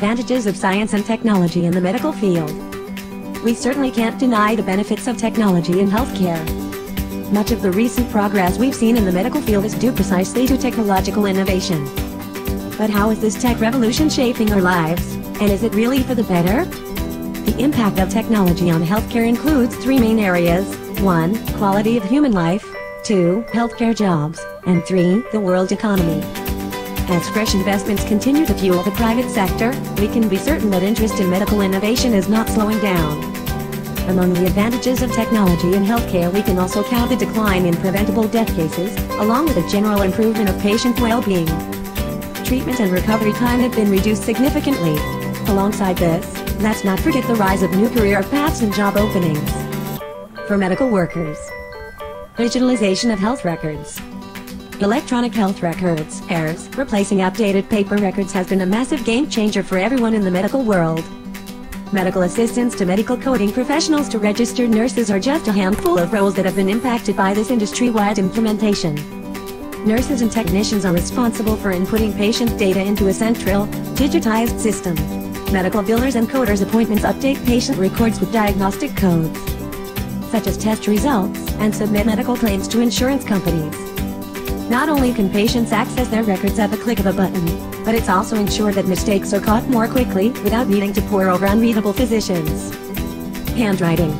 advantages of science and technology in the medical field. We certainly can't deny the benefits of technology in healthcare. Much of the recent progress we've seen in the medical field is due precisely to technological innovation. But how is this tech revolution shaping our lives, and is it really for the better? The impact of technology on healthcare includes three main areas. 1. Quality of human life. 2. Healthcare jobs. And 3. The world economy. As fresh investments continue to fuel the private sector, we can be certain that interest in medical innovation is not slowing down. Among the advantages of technology in healthcare we can also count the decline in preventable death cases, along with a general improvement of patient well-being. Treatment and recovery time have been reduced significantly. Alongside this, let's not forget the rise of new career paths and job openings. For medical workers, digitalization of health records. Electronic health records, EHRs, replacing outdated paper records has been a massive game changer for everyone in the medical world. Medical assistants to medical coding professionals to registered nurses are just a handful of roles that have been impacted by this industry-wide implementation. Nurses and technicians are responsible for inputting patient data into a central, digitized system. Medical billers and coders appointments update patient records with diagnostic codes, such as test results, and submit medical claims to insurance companies. Not only can patients access their records at the click of a button, but it's also ensured that mistakes are caught more quickly without needing to pore over unreadable physicians. Handwriting.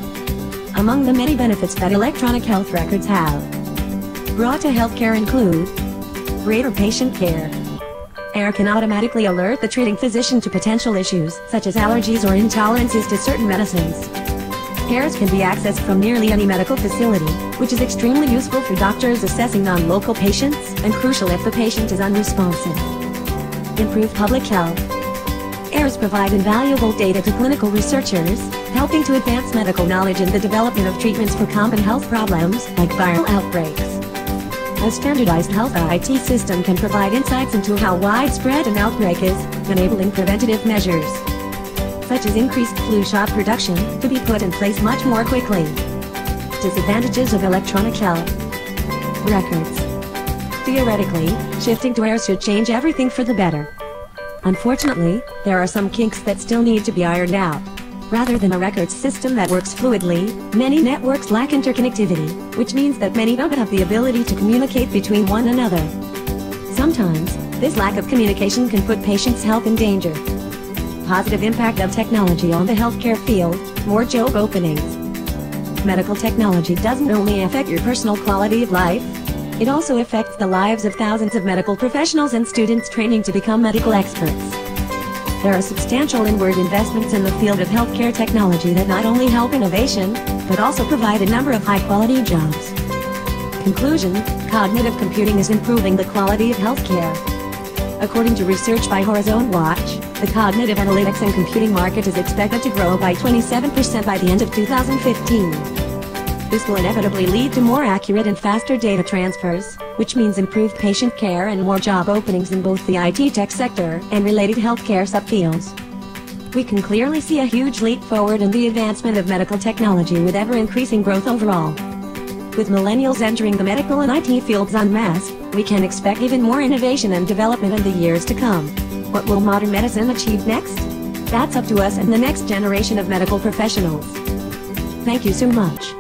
Among the many benefits that electronic health records have, brought to healthcare include greater patient care. AIR can automatically alert the treating physician to potential issues, such as allergies or intolerances to certain medicines. EHRs can be accessed from nearly any medical facility, which is extremely useful for doctors assessing non-local patients, and crucial if the patient is unresponsive. Improve public health. EHRs provide invaluable data to clinical researchers, helping to advance medical knowledge in the development of treatments for common health problems, like viral outbreaks. A standardized health IT system can provide insights into how widespread an outbreak is, enabling preventative measures such as increased flu shot production, to be put in place much more quickly. Disadvantages of electronic health records. Theoretically, shifting to EHRs should change everything for the better. Unfortunately, there are some kinks that still need to be ironed out. Rather than a records system that works fluidly, many networks lack interconnectivity, which means that many don't have the ability to communicate between one another. Sometimes, this lack of communication can put patients' health in danger positive impact of technology on the healthcare field, more job openings. Medical technology doesn't only affect your personal quality of life, it also affects the lives of thousands of medical professionals and students training to become medical experts. There are substantial inward investments in the field of healthcare technology that not only help innovation, but also provide a number of high-quality jobs. Conclusion, cognitive computing is improving the quality of healthcare. According to research by Horizon Watch, the cognitive analytics and computing market is expected to grow by 27% by the end of 2015. This will inevitably lead to more accurate and faster data transfers, which means improved patient care and more job openings in both the IT tech sector and related healthcare subfields. We can clearly see a huge leap forward in the advancement of medical technology with ever-increasing growth overall. With millennials entering the medical and IT fields en masse, we can expect even more innovation and development in the years to come. What will modern medicine achieve next? That's up to us and the next generation of medical professionals. Thank you so much.